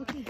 Okay.